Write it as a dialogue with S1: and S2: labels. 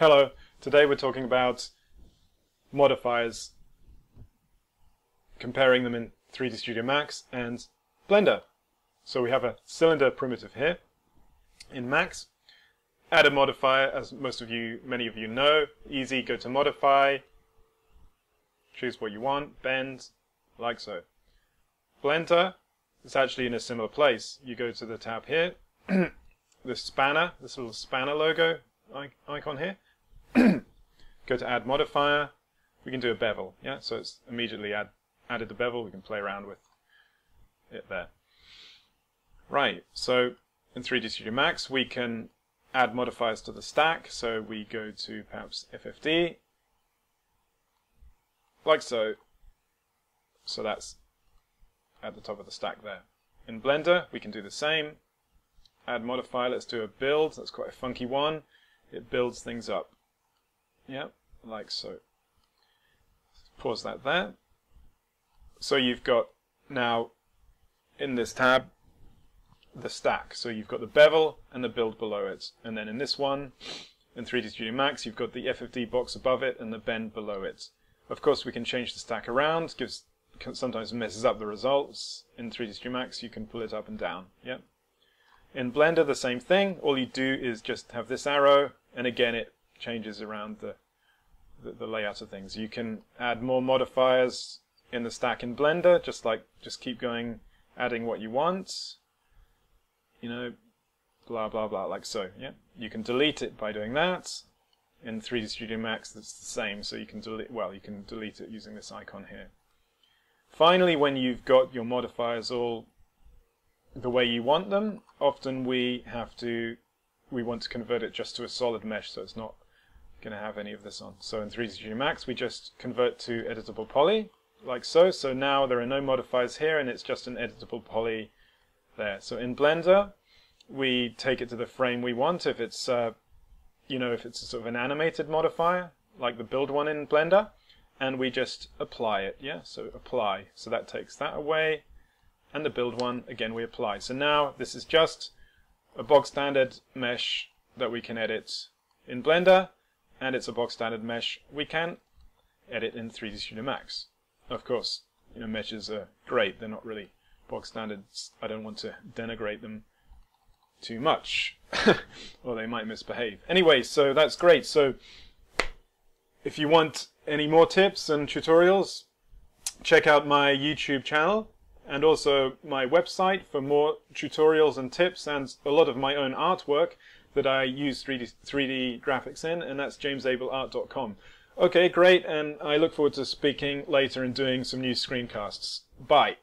S1: Hello, today we're talking about modifiers, comparing them in 3D Studio Max and Blender. So we have a cylinder primitive here in Max. Add a modifier, as most of you, many of you know. Easy, go to modify, choose what you want, bend, like so. Blender is actually in a similar place. You go to the tab here, the spanner, this little spanner logo icon here, go to add modifier, we can do a bevel, yeah, so it's immediately add, added the bevel, we can play around with it there. Right, so in 3D Studio Max we can add modifiers to the stack, so we go to perhaps FFD, like so, so that's at the top of the stack there. In Blender we can do the same, add modifier, let's do a build, that's quite a funky one, it builds things up. Yep, like so. Pause that there. So you've got now in this tab the stack. So you've got the bevel and the build below it. And then in this one, in 3D Studio Max, you've got the FFD box above it and the bend below it. Of course, we can change the stack around, gives sometimes messes up the results. In 3D Studio Max, you can pull it up and down. Yep. In Blender, the same thing. All you do is just have this arrow, and again, it changes around the, the, the layout of things. You can add more modifiers in the stack in Blender, just like just keep going, adding what you want. You know, blah blah blah, like so. Yeah, you can delete it by doing that. In 3D Studio Max, it's the same. So you can delete. Well, you can delete it using this icon here. Finally, when you've got your modifiers all the way you want them, often we have to we want to convert it just to a solid mesh so it's not going to have any of this on. So in 3D Max we just convert to editable poly like so. So now there are no modifiers here and it's just an editable poly there. So in Blender we take it to the frame we want if it's uh, you know if it's sort of an animated modifier like the build one in Blender and we just apply it yeah so apply so that takes that away and the build one again we apply so now this is just a bog standard mesh that we can edit in Blender, and it's a bog standard mesh we can edit in 3D Studio Max. Of course, you know, meshes are great, they're not really bog standards. I don't want to denigrate them too much, or they might misbehave. Anyway, so that's great. So if you want any more tips and tutorials, check out my YouTube channel and also my website for more tutorials and tips and a lot of my own artwork that I use 3D, 3D graphics in, and that's jamesabellart.com. Okay, great, and I look forward to speaking later and doing some new screencasts. Bye.